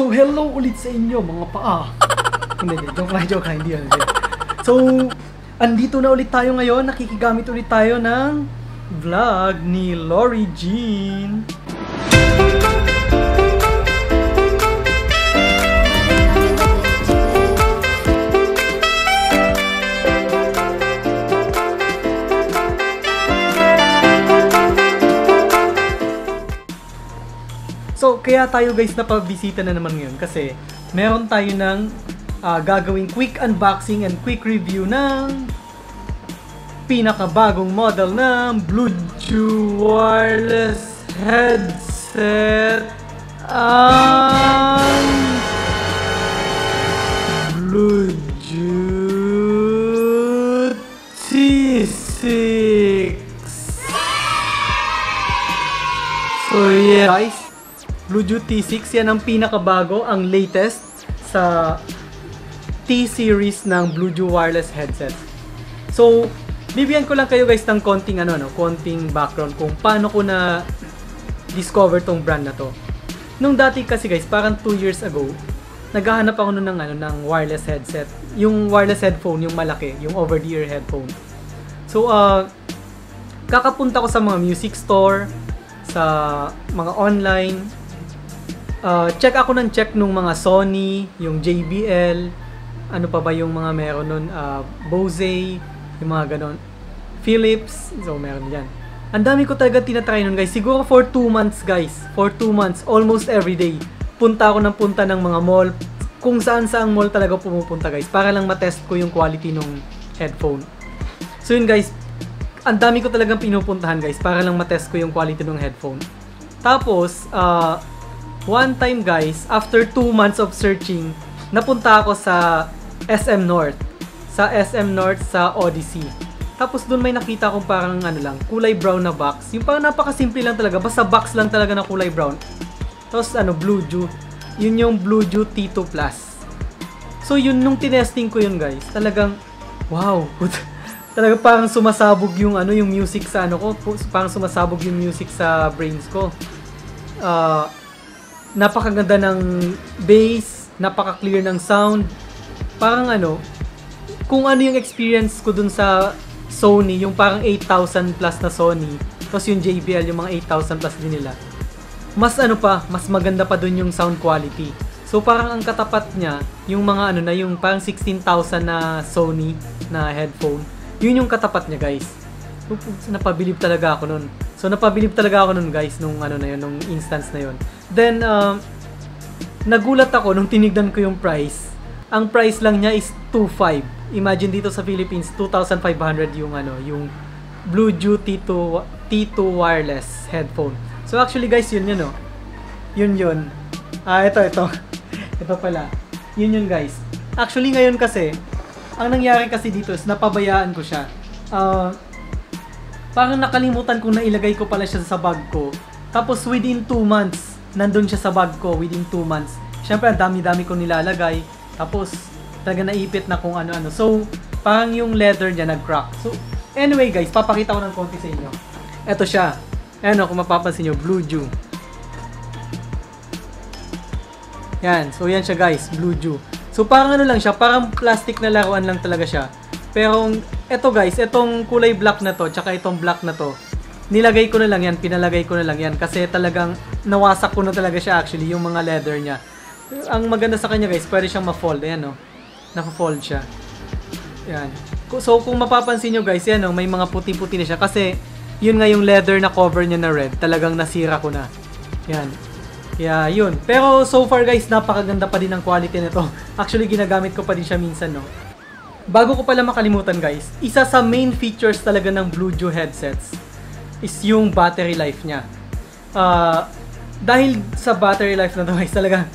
So, hello ulit sa inyo, mga paa. hindi, hindi. Joke lang, joke lang. Hindi. Hindi. So, andito na ulit tayo ngayon. Nakikigamit ulit tayo ng vlog ni Lori Jean. Kaya tayo guys napabisita na naman ngayon kasi meron tayo ng ah, gagawing quick unboxing and quick review ng pinakabagong model ng Bluetooth wireless headset ang Bluetooth T6 So yeah guys, Bluetooth T6 yan ang pinakabago, ang latest sa T-series ng Bluetooth wireless headset. So, bibigyan ko lang kayo guys ng konting ano no, konting background kung paano ko na discover tong brand na to. Nung dati kasi guys, parang 2 years ago, naghahanap ako nun ng ano ng wireless headset. Yung wireless headphone, yung malaki, yung over the ear headphone. So, uh, kakapunta ko sa mga music store, sa mga online. Uh, check ako ng check nung mga Sony, yung JBL, ano pa ba yung mga meron nun, uh, Bose, yung mga ganon. Philips, so meron yan. Ang dami ko talaga tinatry nun guys. Siguro for 2 months guys. For 2 months, almost every day. Punta ako ng punta ng mga mall. Kung saan saang mall talaga pumupunta guys. Para lang matest ko yung quality ng headphone. So yun guys, ang dami ko talagang pinupuntahan guys para lang matest ko yung quality ng headphone. Tapos, uh, one time guys, after 2 months of searching, napunta ako sa SM North. Sa SM North sa Odyssey. Tapos doon may nakita akong parang ano lang, kulay brown na box. Yung parang napakasimple lang talaga, basta box lang talaga na kulay brown. Tapos ano, Blue Jew. Yun yung Blue Jew T2 Plus. So yun, nung tinesting ko yun guys, talagang, wow, talaga parang sumasabog yung ano yung music sa ano ko parang sumasabog yung music sa brains ko uh, napakaganda ng bass napaka-clear ng sound parang ano kung ano yung experience ko dun sa Sony yung parang 8,000 plus na Sony tapos yung JBL yung mga 8,000 plus din nila mas ano pa mas maganda pa dun yung sound quality so parang ang katapat niya yung mga ano na yung parang 16,000 na Sony na headphone yun yung katapat niya, guys. Napabilib talaga ako nun. So, napabilib talaga ako nun, guys, nung ano na yun, nung instance na yun. Then, uh, nagulat ako nung tinignan ko yung price. Ang price lang niya is 2.5. Imagine dito sa Philippines, 2,500 yung ano, yung Bluetooth T2, T2 wireless headphone. So, actually, guys, yun yun, oh. Yun yun. Ah, ito, ito. ito pala. Yun yun, guys. Actually, ngayon kasi, ang nangyari kasi dito is napabayaan ko siya. Uh, parang nakalimutan ko na ilagay ko pala siya sa bag ko. Tapos within 2 months, nandun siya sa bag ko within 2 months. Siyempre, dami-dami ko nilalagay. Tapos, talaga naipit na kung ano-ano. So, parang yung leather niya nag-crack. So, anyway guys, papakita ko ng konti sa inyo. Ito siya. Ano, kung mapapansin nyo, Blue Jew. Yan. So, yan siya guys, Blue Jew. So parang ano lang siya, parang plastic na laruan lang talaga siya. Pero eto guys, etong kulay black na to, tsaka itong black na to, nilagay ko na lang yan, pinalagay ko na lang yan kasi talagang nawasak ko na talaga siya actually, yung mga leather niya. Ang maganda sa kanya guys, pwede siyang ma-fold. Ayan no, naka-fold siya. Yan. So kung mapapansin nyo guys, yan no, may mga puti-puti na siya kasi yun nga yung leather na cover niya na red, talagang nasira ko na. Yan. Kaya yun. Pero so far guys, napakaganda pa din ang quality nito. Actually, ginagamit ko pa din siya minsan, no. Bago ko pala makalimutan guys, isa sa main features talaga ng Bluetooth headsets is yung battery life niya. Uh, dahil sa battery life na to guys, talaga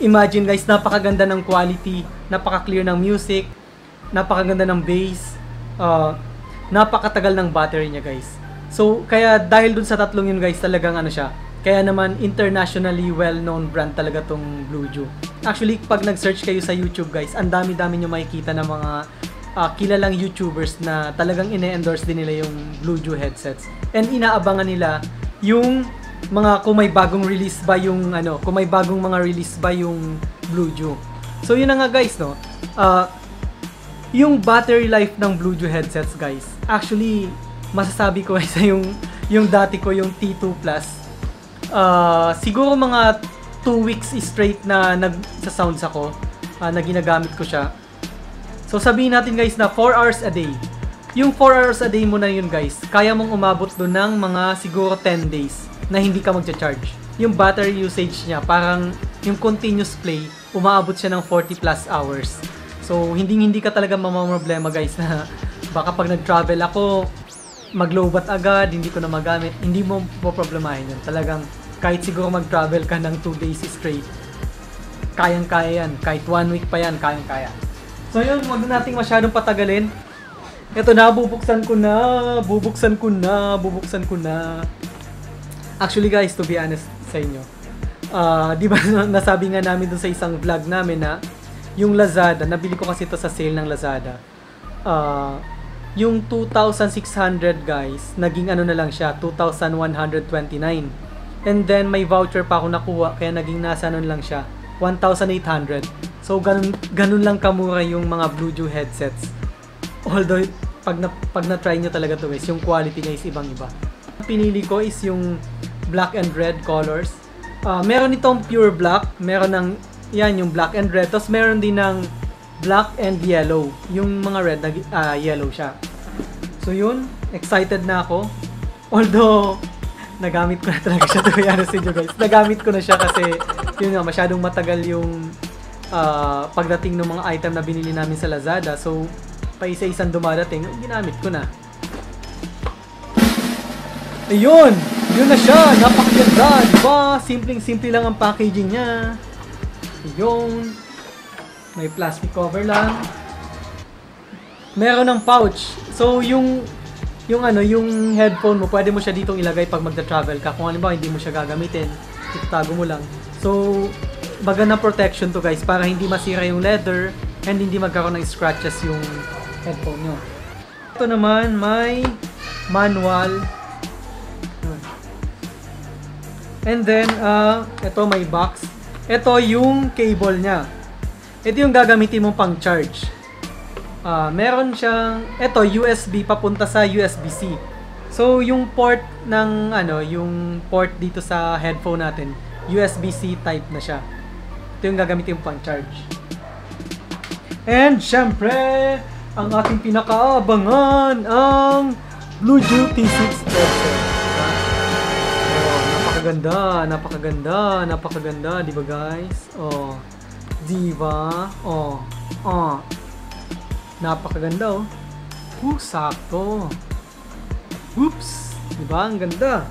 imagine guys, napakaganda ng quality, napaka-clear ng music, napakaganda ng bass, uh, napakatagal ng battery niya guys. So, kaya dahil dun sa tatlong yun guys, talagang ano siya, kaya naman internationally well-known brand talaga tong Blue. Actually, pag nag-search kayo sa YouTube guys, ang dami-dami nyo makikita ng mga uh, kilalang YouTubers na talagang ine-endorse din nila yung Blue Jew headsets. And inaabangan nila yung mga kung may bagong release ba yung ano, kung may bagong mga release ba yung Blue Jew. So yun na nga guys, no. Uh, yung battery life ng Blue Jew headsets guys, actually masasabi ko isa yung yung dati ko yung T2 Plus. Uh, siguro mga 2 weeks straight na nag sa sounds ako uh, na ginagamit ko siya. So sabihin natin guys na 4 hours a day yung 4 hours a day mo na yun guys, kaya mong umabot doon ng mga siguro 10 days na hindi ka magcha-charge. Yung battery usage niya, parang yung continuous play, umaabot siya ng 40 plus hours. So, hindi hindi ka talaga mamamroblema guys na baka pag nag-travel ako, mag-lowbat agad, hindi ko na magamit. Hindi mo po problemahin yun. Talagang kahit siguro mag-travel ka ng 2 days straight, kayang-kaya yan. Kahit 1 week pa yan, kayang-kaya. So yun, huwag na nating masyadong patagalin. Ito na, bubuksan ko na, bubuksan ko na, bubuksan ko na. Actually guys, to be honest sa inyo, uh, di ba nasabi nga namin dun sa isang vlog namin na yung Lazada, nabili ko kasi ito sa sale ng Lazada. Uh, yung 2,600 guys, naging ano na lang siya, 2,129. And then may voucher pa ako nakuha, kaya naging nasa ano lang siya, 1,800. So ganun, ganun lang kamura yung mga Bluetooth headsets. Although, pag na, pag na-try nyo talaga to guys, yung quality niya is ibang-iba. Pinili ko is yung black and red colors. Uh, meron itong pure black, meron ng, yan, yung black and red. Tapos meron din ng black and yellow. Yung mga red, uh, yellow siya. So yun, excited na ako. Although, nagamit ko na talaga siya to be honest with you guys. Nagamit ko na siya kasi yun nga, masyadong matagal yung uh, pagdating ng mga item na binili namin sa Lazada. So, pa isa-isang dumadating, ginamit ko na. Ayun! Yun na siya! Napakaganda! Diba? Simpleng-simple lang ang packaging niya. Ayun. May plastic cover lang. Meron ng pouch. So, yung yung ano, yung headphone mo, pwede mo siya ditong ilagay pag magta-travel ka. Kung halimbawa hindi mo siya gagamitin, itago mo lang. So, baga na protection to guys para hindi masira yung leather and hindi magkaroon ng scratches yung headphone nyo. Ito naman, may manual. And then, uh, ito may box. Ito yung cable niya. Ito yung gagamitin mo pang charge. Uh, meron siyang, ito USB papunta sa USB-C. So, yung port ng, ano, yung port dito sa headphone natin, USB-C type na siya. Ito yung gagamitin pang charge. And, syempre, ang ating pinakaabangan, ang Blue Duty 6 Peso. Oh, napakaganda, napakaganda, napakaganda, di ba guys? Oh, di ba? Oh, oh, napakaganda oh. Uh, sakto. Oops, di ba? Ang ganda.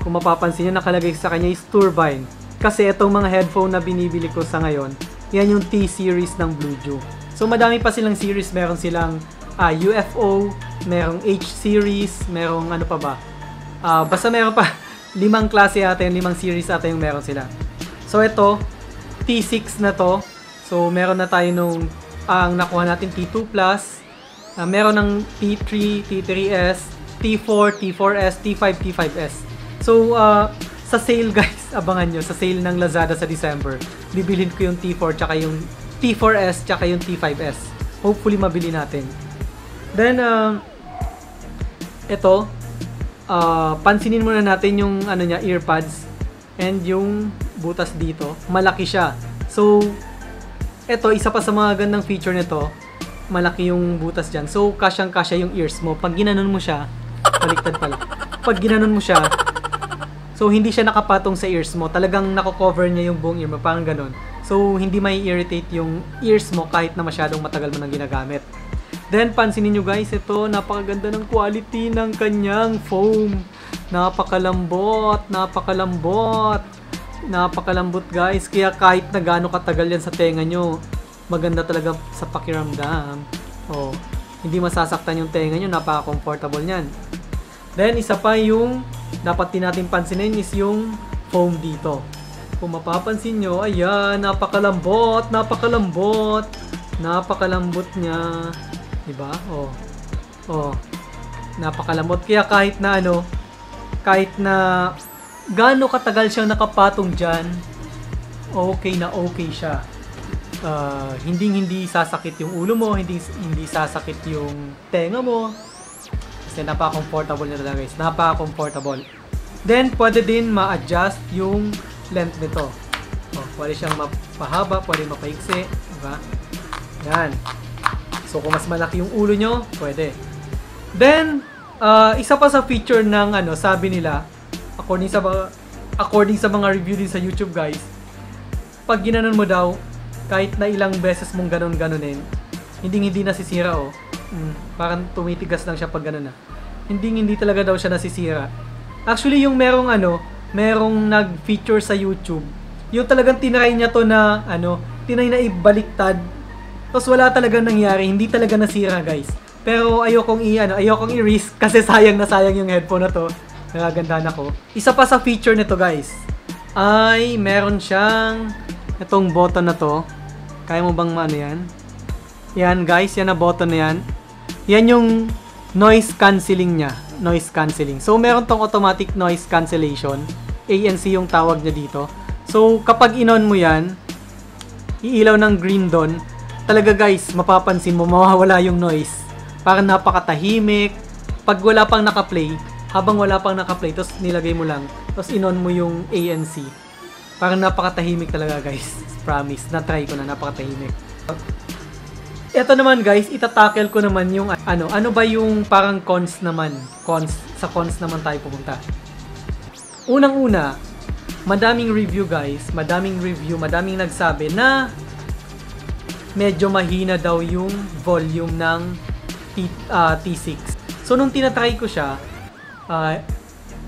Kung mapapansin nyo, nakalagay sa kanya is turbine. Kasi itong mga headphone na binibili ko sa ngayon, yan yung T-series ng Blue Jew. So madami pa silang series, meron silang uh, ah, UFO, merong H series, merong ano pa ba? Uh, basta meron pa limang klase ata yung limang series ata yung meron sila. So ito, T6 na to. So meron na tayo nung ang uh, nakuha natin T2 Plus. Uh, meron ng T3, T3S, T4, T4S, T5, T5S. So uh, sa sale guys, abangan nyo, sa sale ng Lazada sa December, bibilhin ko yung T4 tsaka yung T4S tsaka yung T5S. Hopefully mabili natin. Then, uh, ito, uh, pansinin muna natin yung ano niya, earpads and yung butas dito. Malaki siya. So, ito, isa pa sa mga gandang feature nito, malaki yung butas dyan. So, kasyang-kasya yung ears mo. Pag ginanon mo siya, baliktad pala. Pag ginanon mo siya, so hindi siya nakapatong sa ears mo. Talagang nako-cover niya yung buong ear mo. Parang ganun. So, hindi may irritate yung ears mo kahit na masyadong matagal mo nang ginagamit. Then, pansinin nyo guys, ito, napakaganda ng quality ng kanyang foam. Napakalambot, napakalambot. Napakalambot guys, kaya kahit na gaano katagal yan sa tenga nyo, maganda talaga sa pakiramdam. Oh, hindi masasaktan yung tenga nyo, napaka-comfortable niyan. Then, isa pa yung dapat din natin pansinin is yung foam dito. Kung mapapansin nyo, ayan, napakalambot, napakalambot, napakalambot niya. Diba? Oh. Oh. Napakalambot. Kaya kahit na ano, kahit na gaano katagal siyang nakapatong dyan, okay na okay siya. Uh, hindi hindi sasakit yung ulo mo, hindi hindi sasakit yung tenga mo. Kasi napaka-comfortable talaga guys. Napaka-comfortable. Then, pwede din ma-adjust yung length nito. Oh, pwede siyang mapahaba, pwede mapaiksi. Diba? Yan. So, kung mas malaki yung ulo nyo, pwede. Then, uh, isa pa sa feature ng ano, sabi nila, according sa mga, according sa mga review din sa YouTube guys, pag ginanon mo daw, kahit na ilang beses mong ganon-ganonin, hindi hindi nasisira oh. Mm, parang tumitigas lang siya pag ganon na. Hindi hindi talaga daw siya nasisira. Actually, yung merong ano, merong nag-feature sa YouTube, yung talagang tinry niya to na ano, tinry na ibaliktad. Tapos wala talagang nangyari, hindi talaga nasira, guys. Pero ayokong i ano, ayokong i-risk kasi sayang na sayang yung headphone na to. Nagagandahan ako. Isa pa sa feature nito, guys, ay meron siyang itong button na to. Kaya mo bang maano yan? Yan, guys, yan na button na yan. Yan yung noise cancelling niya. Noise cancelling. So, meron tong automatic noise cancellation. ANC yung tawag niya dito. So, kapag inon mo yan, iilaw ng green doon, talaga guys, mapapansin mo, mawawala yung noise. Parang napakatahimik. Pag wala pang naka-play, habang wala pang naka-play, tapos nilagay mo lang, tapos inon mo yung ANC. Parang napakatahimik talaga guys. Promise. Na-try ko na, napakatahimik. Ito naman guys, itatakel ko naman yung ano, ano ba yung parang cons naman? Cons, sa cons naman tayo pupunta. Unang-una, madaming review guys, madaming review, madaming nagsabi na medyo mahina daw yung volume ng T, uh, T6. So nung tinatry ko siya, uh,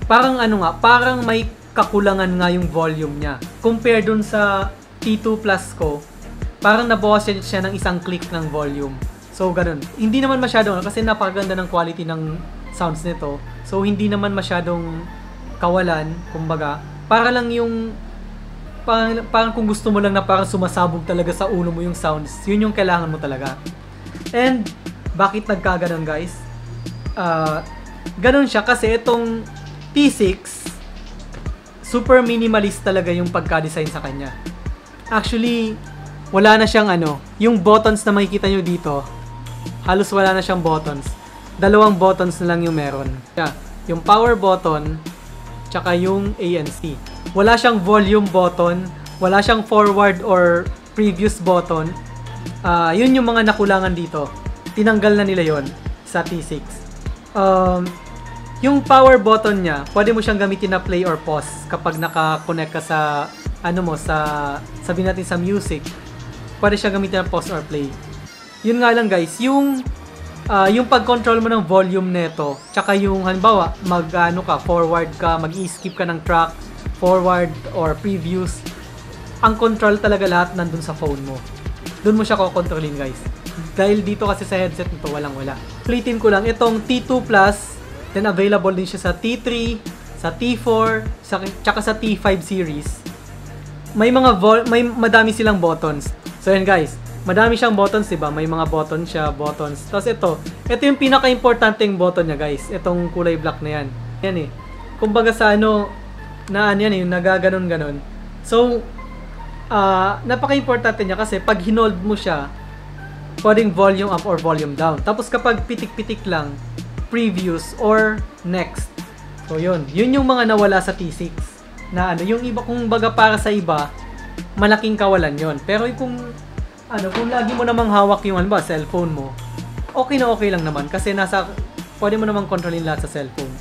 parang ano nga, parang may kakulangan nga yung volume niya. Compare dun sa T2 Plus ko, parang nabawas siya ng isang click ng volume. So, ganun. Hindi naman masyado, kasi napakaganda ng quality ng sounds nito. So, hindi naman masyadong kawalan, kumbaga. Para lang yung, parang, parang kung gusto mo lang na parang sumasabog talaga sa ulo mo yung sounds, yun yung kailangan mo talaga. And, bakit nagkaganon guys? Uh, ganun siya kasi itong T6, super minimalist talaga yung pagka-design sa kanya. Actually, wala na siyang ano, yung buttons na makikita nyo dito, halos wala na siyang buttons. Dalawang buttons na lang yung meron. Yung power button, tsaka yung ANC. Wala siyang volume button, wala siyang forward or previous button. Uh, yun yung mga nakulangan dito. Tinanggal na nila yon sa T6. Um, yung power button niya, pwede mo siyang gamitin na play or pause kapag naka-connect ka sa ano mo sa sabi natin sa music pwede siya gamitin ng pause or play. Yun nga lang guys, yung uh, yung pag-control mo ng volume nito, tsaka yung halimbawa, mag ano ka, forward ka, mag-skip ka ng track, forward or previous, ang control talaga lahat nandun sa phone mo. Doon mo siya ko-controlin guys. Dahil dito kasi sa headset nito, walang wala. Plitin ko lang, itong T2 Plus, then available din siya sa T3, sa T4, sa, tsaka sa T5 series. May mga vol may madami silang buttons. So yun guys, madami siyang buttons, diba? May mga buttons siya, buttons. Tapos ito, ito yung pinaka-importanting button niya guys. Itong kulay black na yan. Yan eh. Kumbaga sa ano, na ano yan eh, yung nagaganon-ganon. So, uh, napaka-importante niya kasi pag hinold mo siya, pwedeng volume up or volume down. Tapos kapag pitik-pitik lang, previous or next. So yun, yun yung mga nawala sa T6 na ano, yung iba kung baga para sa iba, malaking kawalan yon Pero kung, ano, kung lagi mo namang hawak yung, ano ba, cellphone mo, okay na okay lang naman kasi nasa, pwede mo namang kontrolin lahat sa cellphone.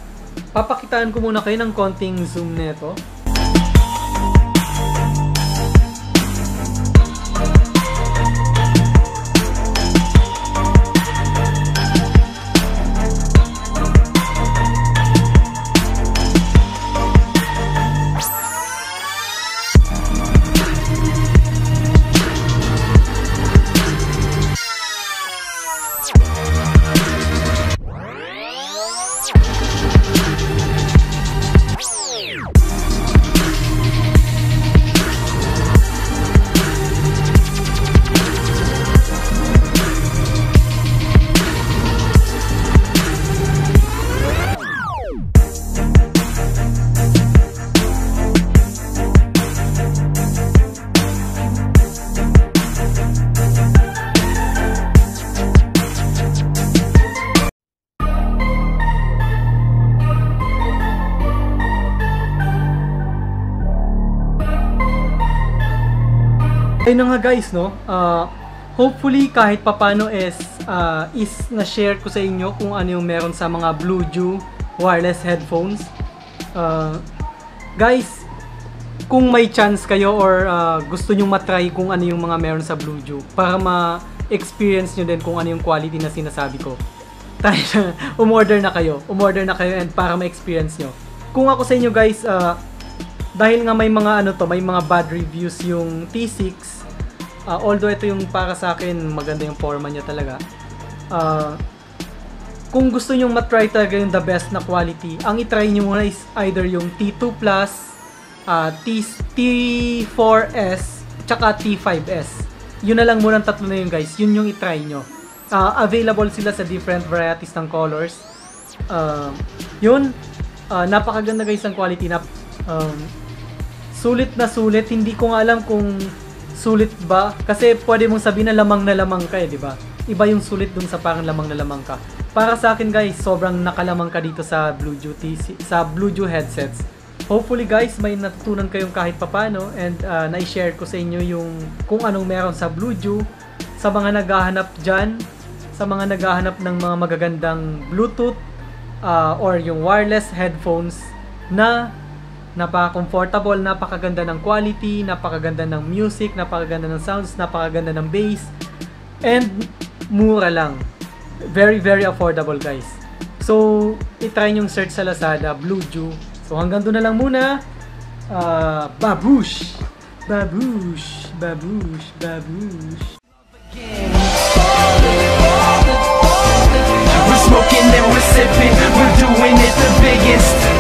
Papakitaan ko muna kayo ng konting zoom nito. Ayun na nga guys, no? Uh, hopefully kahit papano is, uh, is na-share ko sa inyo kung ano yung meron sa mga Bluetooth wireless headphones. Uh, guys, kung may chance kayo or uh, gusto nyo matry kung ano yung mga meron sa Bluetooth para ma-experience nyo din kung ano yung quality na sinasabi ko. Tayo umorder na kayo. Umorder na kayo and para ma-experience nyo. Kung ako sa inyo guys, uh, dahil nga may mga ano to, may mga bad reviews yung T6. Uh, although ito yung para sa akin, maganda yung forma niya talaga. Uh, kung gusto niyo matry talaga yung the best na quality, ang itry niyo muna is either yung T2 Plus, uh, T, T4S, tsaka T5S. Yun na lang muna tatlo na yun guys. Yun yung itry nyo. Uh, available sila sa different varieties ng colors. Uh, yun. Uh, napakaganda guys ang quality na um, sulit na sulit. Hindi ko nga alam kung sulit ba. Kasi pwede mong sabihin na lamang na lamang ka eh, di ba? Iba yung sulit dun sa parang lamang na lamang ka. Para sa akin guys, sobrang nakalamang ka dito sa Bluetooth, sa Bluetooth headsets. Hopefully guys, may natutunan kayong kahit papano and uh, na-share ko sa inyo yung kung anong meron sa Bluetooth sa mga naghahanap dyan, sa mga naghahanap ng mga magagandang Bluetooth uh, or yung wireless headphones na Napaka-comfortable, napakaganda ng quality, napakaganda ng music, napakaganda ng sounds, napakaganda ng bass. And mura lang. Very, very affordable guys. So, itry yung search sa Lazada, Blue Jew. So, hanggang doon na lang muna. Ah, uh, babush! Babush! Babush! Babush! We're smoking and we're sipping, we're doing it the biggest.